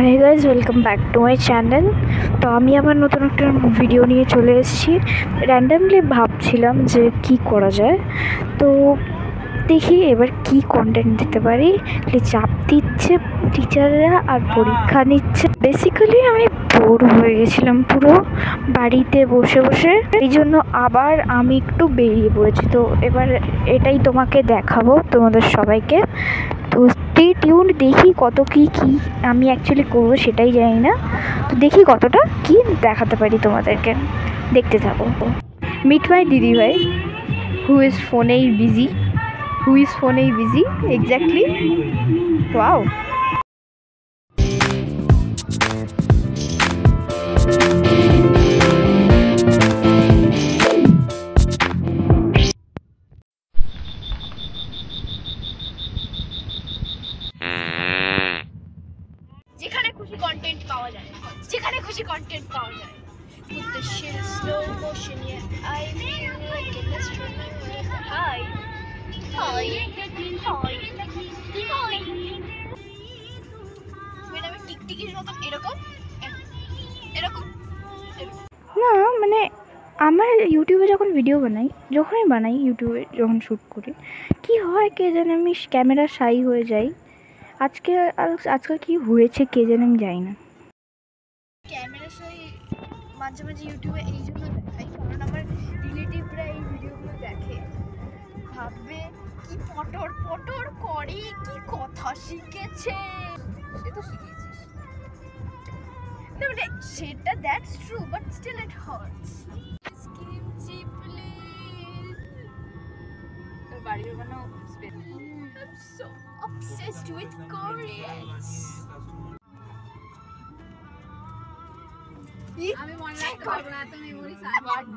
Hi guys welcome back to my channel তো আমি আবার নতুন একটা ভিডিও নিয়ে চলে এসেছি। র্যান্ডামলি ভাবছিলাম যে কি করা যায়। তো দেখি এবার কি কন্টেন্ট দিতে পারি। চাপ দিচ্ছে টিচাররা আর পরীক্ষা নিচ্ছে। বেসিক্যালি আমি বোর হয়ে গেছিলাম পুরো বাড়িতে বসে বসে। এই জন্য আবার আমি একটু বেরিয়ে পড়েছি। তো এবার এটাই তোমাকে দেখাবো তোমাদের সবাইকে। তো স্টে টিউন দেখি কত কি কি আমি অ্যাকচুয়ালি করব সেটাই জানি না। তো দেখি কতটা কি দেখাতে পারি তোমাদেরকে। দেখতে থাকো। মিট মাই দিদি ভাই হু ইজ ফোনেই বিজি হু ইজ ফোনেই বিজি এক্স্যাক্টলি ওয়াও কন্টেন্ট পাওয়া যায়। যেখানে খুশি কন্টেন্ট পাওয়া যায়। না মানে আমার ইউটিউবে যখন ভিডিও বানাই, যখনই বানাই ইউটিউবে যখন শ্যুট করি, কি হয় কে জানে আমি ক্যামেরা সাই হয়ে যাই। আজকে আজ- আজকাল কি হয়েছে কে জানে আমি যাই না। ক্যামেরার সাথে মাঝে মাঝে ইউটিউবে এই জন্য দেখাই, কারণ আমার রিলেটিভরা এই ভিডিওগুলো দেখে। ভাববে করে কথা শিখেছে? তো মানে সেটা বাট স্টিল তোর বাড়ির ওখানে I'm so obsessed with Koreans. আমি মনে রাখতে পারব না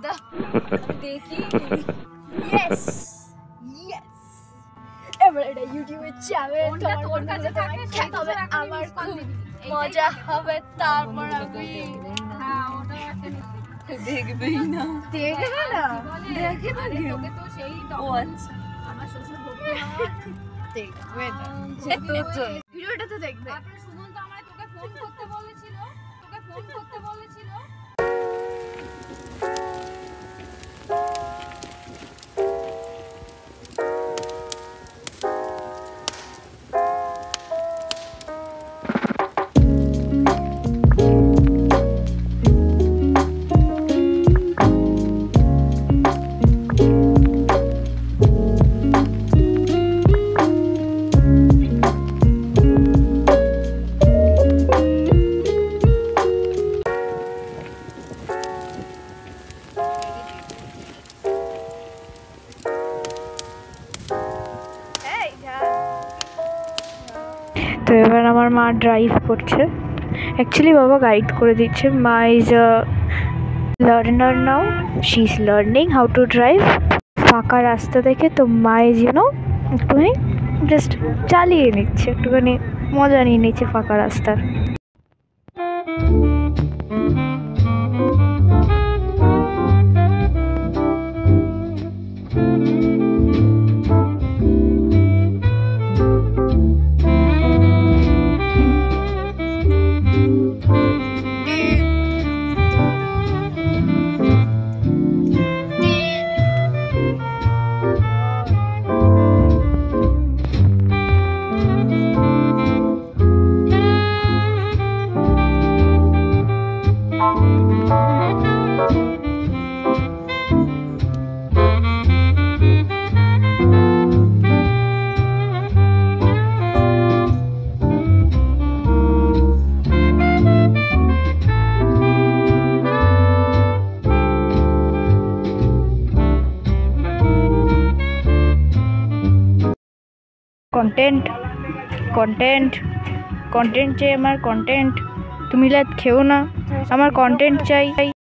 the? দেখি। Yes! Yes! এবার এটা ইউটিউবে যাবে তোর কাছে আমার খুব মজা। হবে তারপর আমি হ্যাঁ ওটা একটা দেখবেই না। দেখবে না? দেখে না তো সেই ও তখন আমার শ্বশুর হওয়ার দেখবে না সেদিন ভিডিওটা তো দেখবে সুমন্ত আমায় তোকে ফোন করতে বলেছিল তোকে ফোন করতে বলেছিল। তো এবার আমার মা ড্রাইভ করছে। অ্যাকচুয়ালি বাবা গাইড করে দিচ্ছে। মা is a learner now she is learning how to drive ফাঁকা রাস্তা দেখে তো মা ইজ ইউনো একটুখানি জাস্ট চালিয়ে নিচ্ছে। একটুখানি মজা নিয়ে নিচ্ছে ফাঁকা রাস্তার। কন্টেন্ট কন্টেন্ট কন্টেন্ট চাই আমার কন্টেন্ট তুমি লাত খেও না। আমার কন্টেন্ট চাই।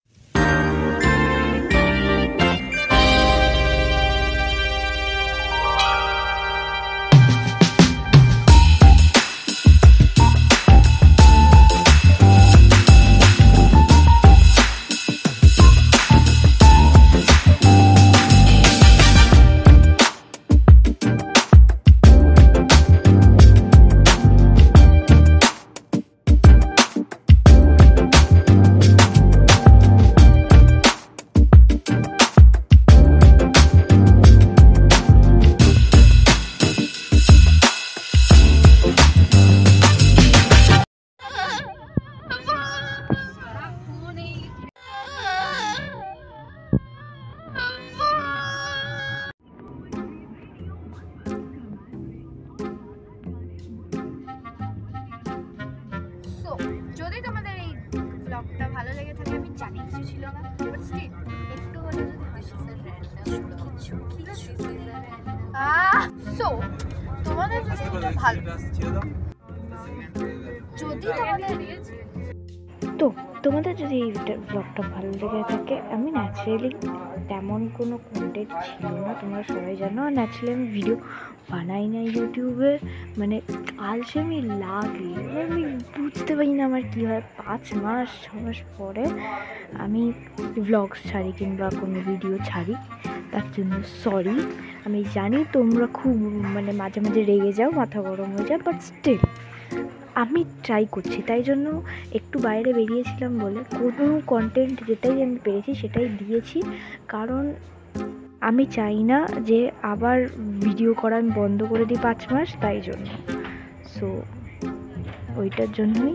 তো, তোমাদের যদি এই ব্লগটা ভালো লেগে থাকে, আমি ন্যাচারালি তেমন কোনো কন্টেন্ট ছিল না। তোমরা সবাই জানো, আর ন্যাচারালি আমি ভিডিও বানাই না ইউটিউবে মানে আলসেমি লাগে আমি বুঝতে পারি না আমার কী হয়। পাঁচ মাস, ছ মাস পরে আমি ব্লগস ছাড়ি কিংবা কোনো ভিডিও ছাড়ি। তার জন্য সরি আমি জানি তোমরা খুব মানে মাঝে মাঝে রেগে যাও, মাথা গরম হয়ে যাও বাট স্টিল আমি ট্রাই করছি। তাই জন্য একটু বাইরে বেরিয়েছিলাম বলে কোনো কন্টেন্ট যেটাই আমি পেরেছি সেটাই দিয়েছি। কারণ আমি চাই না যে আবার ভিডিও করা আমি বন্ধ করে দিই পাঁচ মাস, তাই জন্য। সো ওইটার জন্যই।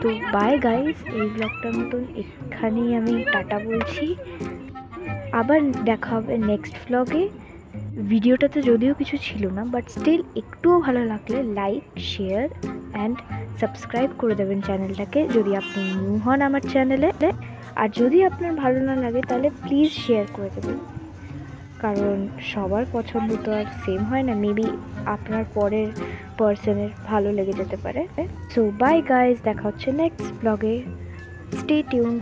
তো বাই গাইস এই ব্লগটার মতন এখানেই আমি টাটা বলছি। আবার দেখা হবে নেক্সট ব্লগে ভিডিওটাতে যদিও কিছু ছিল না বাট স্টিল একটুও ভালো লাগলে লাইক শেয়ার অ্যান্ড সাবস্ক্রাইব করে দেবেন চ্যানেলটাকে যদি আপনি নিউ হন আমার চ্যানেলে আর যদি আপনার ভালো না লাগে তাহলে প্লিজ শেয়ার করে দেবেন। কারণ সবার পছন্দ তো আর সেম হয় না মেবি আপনার পরের পার্সনের ভালো লেগে যেতে পারে। সো বাই গাইজ দেখা হচ্ছে নেক্সট ব্লগে স্টে টিউন্ড